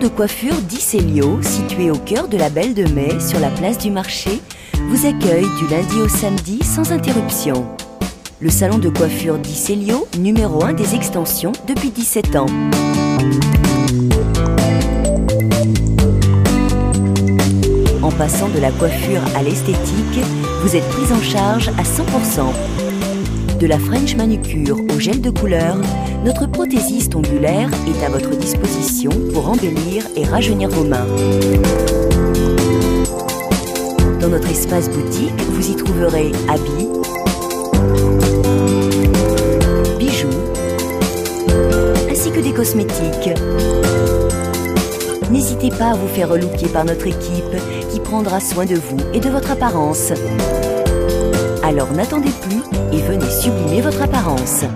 de coiffure Dicélio, situé au cœur de la Belle de Mai, sur la place du marché, vous accueille du lundi au samedi sans interruption. Le salon de coiffure Dicélio, numéro 1 des extensions depuis 17 ans. En passant de la coiffure à l'esthétique, vous êtes prise en charge à 100%. De la French manucure au gel de couleur, notre prothésiste ongulaire est à votre disposition pour embellir et rajeunir vos mains. Dans notre espace boutique, vous y trouverez habits, bijoux, ainsi que des cosmétiques. N'hésitez pas à vous faire relooker par notre équipe qui prendra soin de vous et de votre apparence. Alors n'attendez plus et venez sublimer votre apparence.